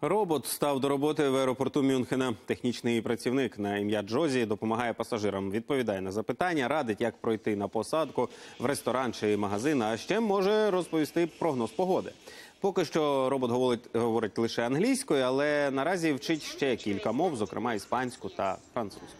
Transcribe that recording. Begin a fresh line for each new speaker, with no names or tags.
Робот став до роботи в аеропорту Мюнхена. Технічний працівник на ім'я Джозі допомагає пасажирам, відповідає на запитання, радить, як пройти на посадку в ресторан чи магазин, а ще може розповісти прогноз погоди. Поки що робот говорить, говорить лише англійською, але наразі вчить ще кілька мов, зокрема іспанську та французьку.